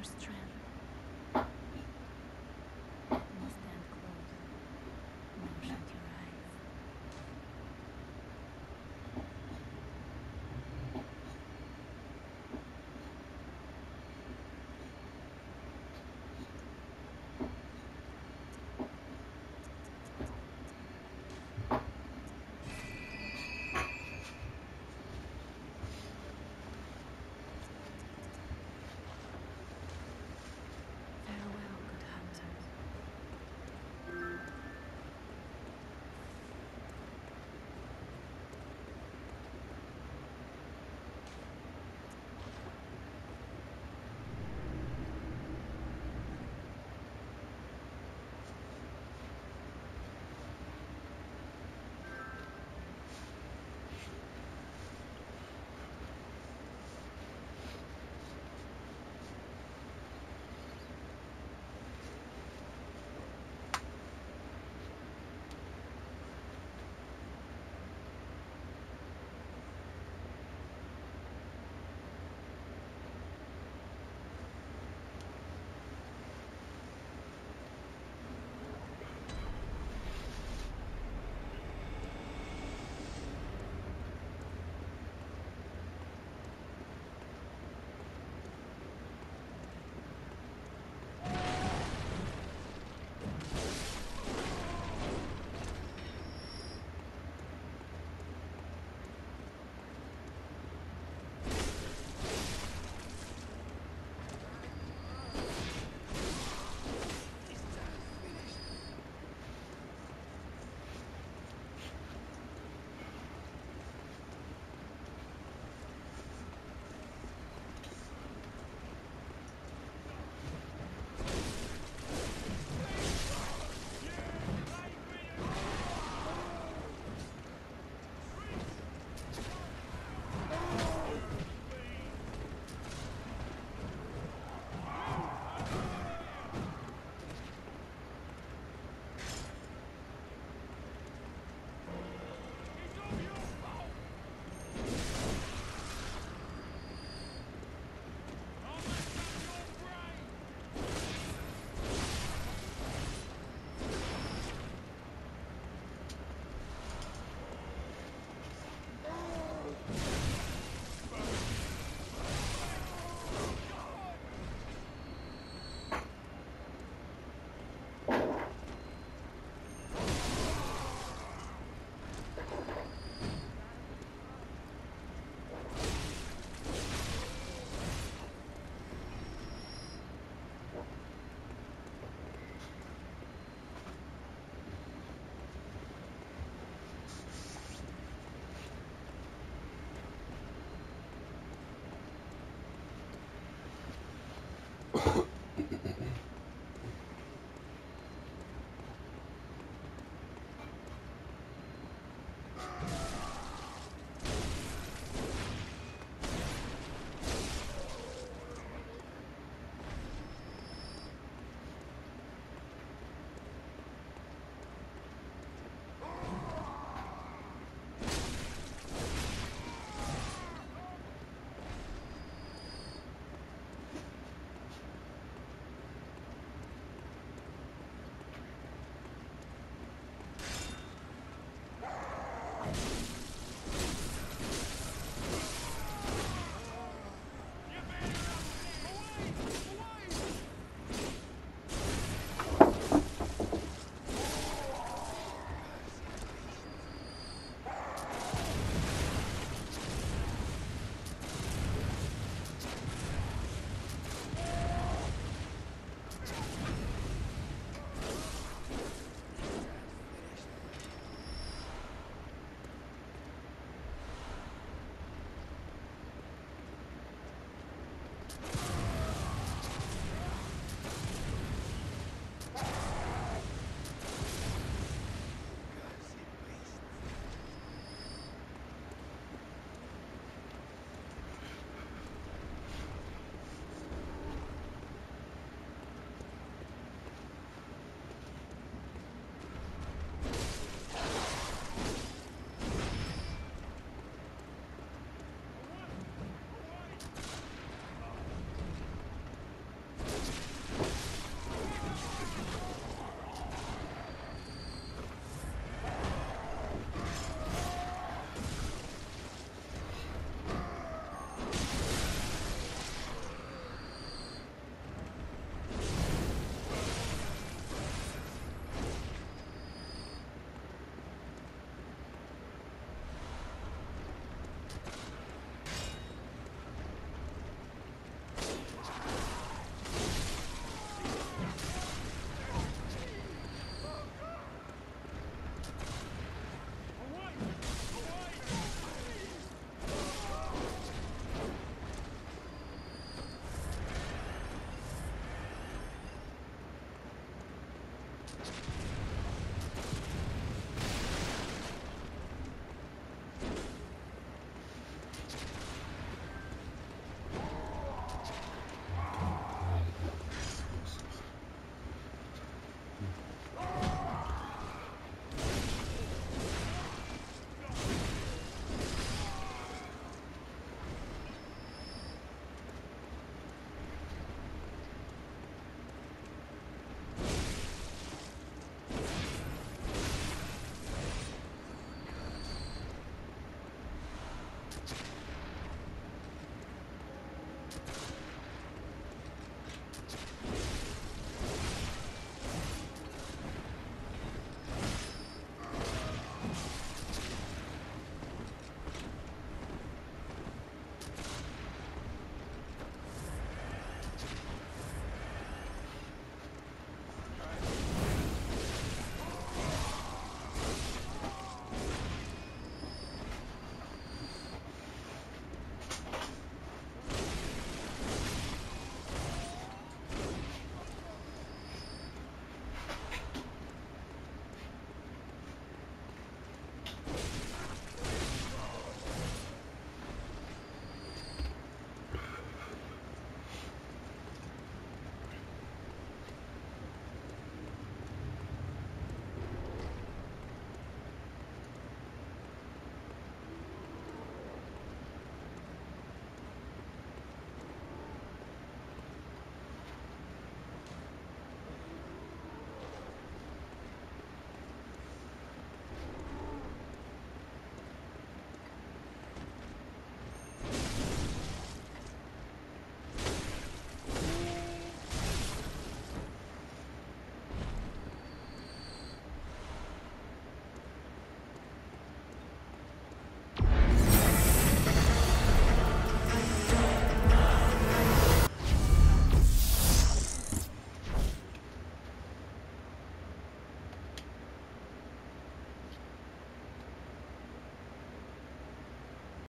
your strength.